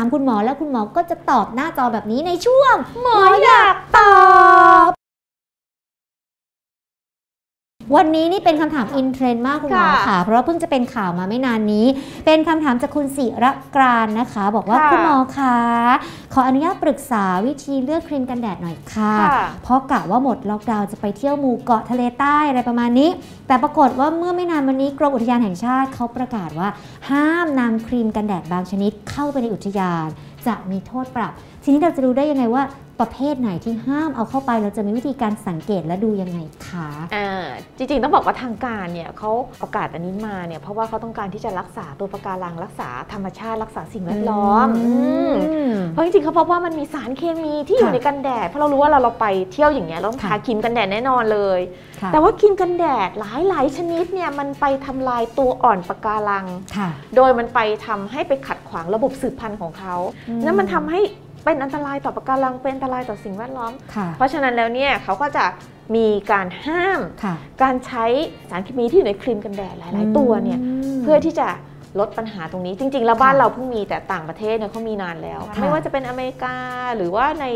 ามคุณหมอแล้วคุณหมอก็จะตอบหน้าจอแบบนี้ในช่วง หมออยากตอบ วันนี้นี่เป็นคำถามอินเทรนด์มากคุณหมอค่ะค่ะเพราะว่าเพิ่งจะเป็นข่าวมาไม่นานนี้ เป็นคำถามจากคุณศิระกรานนะคะ บอกว่าค่ะคุณหมอคะขออนุญาตปรึกษาวิธีเลือกครีมกันแดดหน่อยค่ะค่ะ เพราะกะว่าหมดล็อกดาวน์จะไปเที่ยวหมู่เกาะทะเลใต้อะไรประมาณนี้ แต่ปรากฏว่าเมื่อไม่นานมานี้กรมอุทยานแห่งชาติเขาประกาศว่า ห้ามนำครีมกันแดดบางชนิดเข้าไปในอุทยาน จะมีโทษปรับ ทีนี้เราจะรู้ได้ยังไงว่า ประเภทไหนที่ห้ามเอาเข้าไปเราจะมีวิธีการสังเกตและดูยังไงคะอ่าจริงๆต้องบอกว่าทางการเนี่ยเขาประกาศอันนี้มาเนี่ยเพราะว่าเขาต้องการที่จะรักษาตัวปะการังรักษาธรรมชาติรักษาสิ่งแวดล้อมอืมมเพราะจริงๆเขาพบว่ามันมีสารเคมีที่อยู่ค่ะในกันแดดเพราะเรารู้ว่าเราเราไปเที่ยวอย่างเงี้ยเราต้องทาค่ะครีมกันแดดแน่นอนเลยค่ะแต่ว่าครีมกันแดดหลายๆ ชนิดเนี่ยมันไปทำลายตัวอ่อนปะการังค่ะโดยมันไปทำให้ไปขัดขวางระบบสืบพันธุ์ของเขาอืมแล้วมันทำให้ เป็นอันตรายต่อปะการังเป็นอันตรายต่อสิ่งแวดล้อมค่ะเพราะฉะนั้นแล้วเนี่ยเขาก็จะมีการห้ามค่ะการใช้สารเคมีที่อยู่ในครีมกันแดดหลาย ๆ ตัวเนี่ยมเพื่อที่จะลดปัญหาตรงนี้จริง ๆ แล้วบ้านค่ะเราเพิ่งมีแต่ต่างประเทศเนี่ยเขามีนานแล้วค่ะไม่ว่าจะเป็นอเมริกาหรือว่าใน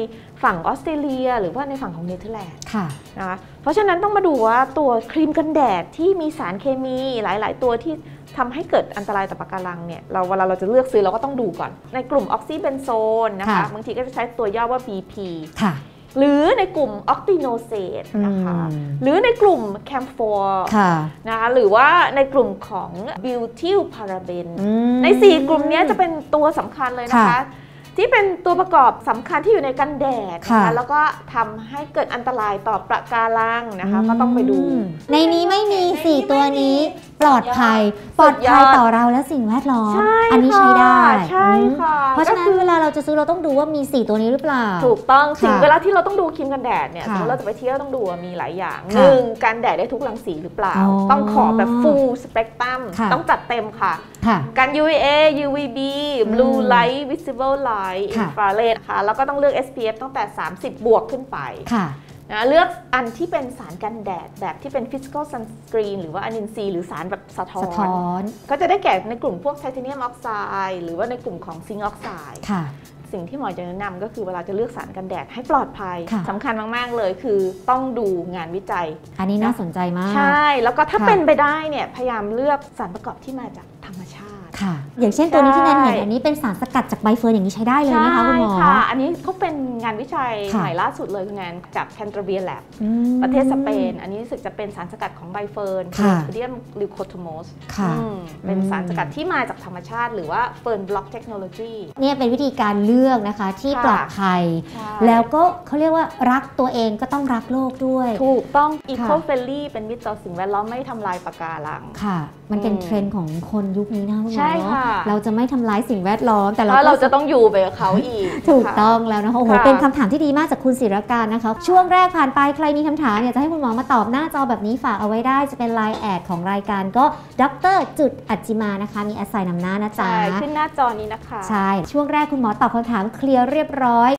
ฝั่งออสเตรเลีย หรือว่าในฝั่งของเนเธอร์แลนด์ค่ะนะคะเพราะฉะนั้นต้องมาดูว่าตัวครีมกันแดดที่มีสารเคมีหลาย ๆ ตัวที่ ทำให้เกิดอันตรายต่อปะการังเนี่ยเราเวลาเราจะเลือกซื้อเราก็ต้องดูก่อน ในกลุ่ม oxybenzone นะคะค่ะบางทีก็จะใช้ตัวย่อว่า BP ค่ะหรือในกลุ่ม octinoxate นะคะอืมหรือในกลุ่ม camphor ค่ะนะคะหรือว่าในกลุ่มของ butylparaben อืมใน 4 กลุ่มเนี้ยจะเป็นตัวสำคัญเลยนะคะค่ะที่เป็นตัวประกอบสำคัญที่อยู่ในกันแดดนะค่ะคะแล้วก็ทำให้เกิดอันตรายต่อประการังนะคะ ก็ต้องไปดูมในนี้ไม่มีสี่ตัวนี้ ปลอดภัยปสุลอดดยอดภัยต่อเราและสิ่งแวดล้อมใช่อันี้ใช้ได้ค่ะใช่ค่ะอืมเพราะฉะนั้นก็คือเวลาเราจะซื้อเราต้องดูว่ามีสี่ตัวนี้หรือเปล่า ถูกต้องสิ่งค่ะเวลาที่เราต้องดูครีมกันแดดเนี่ยค่ะสมมติเราจะไปเที่ยวต้องดูว่ามีหลายอย่างค่ะหนึ่งกันแดดได้ทุกรังสีหรือเปล่าอ๋อต้องขอแบบ full spectrum ค่ะต้องจัดเต็มค่ะค่ะกัน UVA UVB blue อืม light visible light ค่ะ infrared ค่ะแล้วก็ต้องเลือก SPF ตั้งแต่ 30 บวกขึ้นไปค่ะ นะเลือกอันที่เป็นสารกันแดดแบบที่เป็น physical sunscreen หรือว่าอนินทรีย์หรือสารแบบสะท้อสะท้อนนก็จะได้แก่ในกลุ่มพวกไทเทเนียมออกไซด์หรือว่าในกลุ่มของซิงค์ออกไซด์ค่ะสิ่งที่หมอจะแนะนำก็คือเวลาจะเลือกสารกันแดดให้ปลอดภัยค่ะสำคัญมาก ๆ เลยคือต้องดูงานวิจัย อันนี้น่าสนใจมาก ใช่ แล้วก็ถ้าค่ะเป็นไปได้เนี่ยพยายามเลือกสารประกอบที่มาจากธรรมชาติ ค่ะ อย่างเช่นตัวนี้ที่แนนเห็นใช่อันนี้เป็นสารสกัดจากใบเฟิร์นอย่างนี้ใช้ได้เลยไหมคะคุณหมอใช่ค่ะ อันนี้เขาเป็นงานวิจัยค่ะใหม่ล่าสุดเลยคุณแนนจาก Cantabria Labs อืมประเทศสเปน อันนี้รู้สึกจะเป็นสารสกัดของใบเฟิร์นค่ะ Polypodium leucotomos ค่ะเป็นอืมสารสกัดที่มาจากธรรมชาติ หรือว่า Fernblock เทคโนโลยีเนี่ยเป็นวิธีการเลือกนะคะที่ค่ะปลอดภัย แล้วก็เขาเรียกว่ารักตัวเองก็ต้องรักโลกด้วย ถูกต้องค่ะ eco friendly เป็นมิตรต่อสิ่งแวดล้อมไม่ทำลายปะการังค่ะมันเป็นอืมเทรนด์ของคนยุคนี้นะคุณหมอใช่เนอะค่ะเราจะไม่ทำร้ายสิ่งแวดล้อม แต่เพเราราะเราก็จะต้องอยู่ไปกับเขาอีก ถูกค่ะต้องแล้วนะคะโอ้โหค่ะเป็นคำถามที่ดีมากจากคุณศิรการนะคะ ช่วงแรกผ่านไปใครมีคำถามอยากจะให้คุณหมอมาตอบหน้าจอแบบนี้ฝากเอาไว้ได้จะเป็นไลน์ at ของรายการก็ดรจุดอัจจิมานะคะ มี at sign นำหน้านะจ๊ะใช่ขึ้นหน้าจอนี้นะคะ ใช่ ช่วงแรกคุณหมอตอบคำถามเคลียร์เรียบร้อย